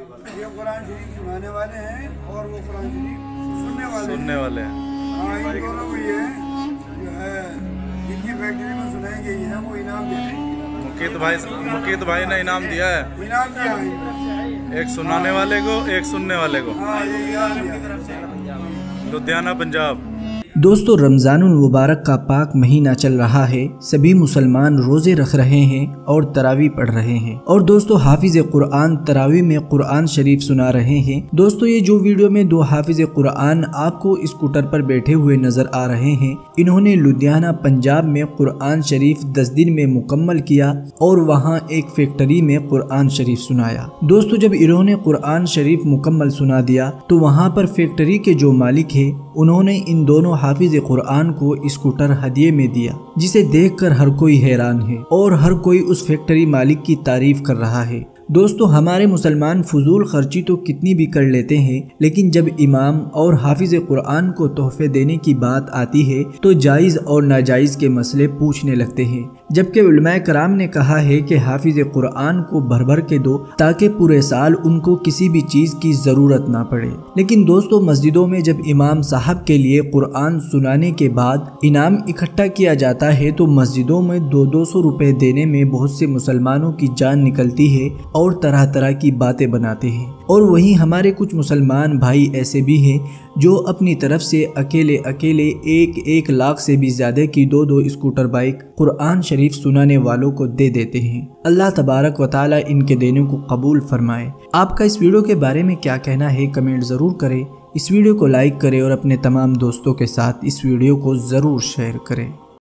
ये कुरान शरीफ सुनाने वाले हैं और वो कुरान शरीफ सुनने वाले सुनने वाले हैं। हाँ इन दोनों को ये जो है जिनकी फैक्ट्री में सुनाई गई है वो इनाम दे रहे हैं। भाई मुकीत भाई ने इनाम दिया है। इनाम दिया है। एक सुनाने वाले को एक सुनने वाले को। हाँ ये इनाम दिया लुधियाना पंजाब। दोस्तों, रमज़ानुल मुबारक का पाक महीना चल रहा है। सभी मुसलमान रोज़े रख रहे हैं और तरावी पढ़ रहे हैं। और दोस्तों, हाफिज कुरान तरावी में कुरान शरीफ सुना रहे हैं। दोस्तों, ये जो वीडियो में दो हाफिज कुरान आपको स्कूटर पर बैठे हुए नज़र आ रहे हैं, इन्होंने लुधियाना, पंजाब में कुरान शरीफ दस दिन में मुकम्मल किया और वहाँ एक फैक्ट्री में कुरान शरीफ सुनाया। दोस्तों, जब इन्होंने कुरान शरीफ मुकम्मल सुना दिया तो वहाँ पर फैक्ट्री के जो मालिक है उन्होंने इन दोनों हाफिज कुरान को स्कूटर हदिये में दिया, जिसे देखकर हर कोई हैरान है और हर कोई उस फैक्ट्री मालिक की तारीफ़ कर रहा है। दोस्तों, हमारे मुसलमान फजूल खर्ची तो कितनी भी कर लेते हैं, लेकिन जब इमाम और हाफिज कुरान को तोहफे देने की बात आती है तो जायज़ और नाजायज़ के मसले पूछने लगते हैं। जबकि कराम ने कहा है कि हाफिज कुरान को भर भर के दो, ताकि पूरे साल उनको किसी भी चीज़ की ज़रूरत ना पड़े। लेकिन दोस्तों, मस्जिदों में जब इमाम साहब के लिए कुरान सुनाने के बाद इनाम इकट्ठा किया जाता है तो मस्जिदों में दो दो सौ रुपये देने में बहुत से मुसलमानों की जान निकलती है और तरह तरह की बातें बनाते हैं। और वहीं हमारे कुछ मुसलमान भाई ऐसे भी हैं, जो अपनी तरफ़ से अकेले अकेले एक एक लाख से भी ज़्यादा की दो दो स्कूटर बाइक कुरान शरीफ सुनाने वालों को दे देते हैं। अल्लाह तबारक व ताली इनके देने को कबूल फरमाए। आपका इस वीडियो के बारे में क्या कहना है, कमेंट ज़रूर करें। इस वीडियो को लाइक करें और अपने तमाम दोस्तों के साथ इस वीडियो को ज़रूर शेयर करें।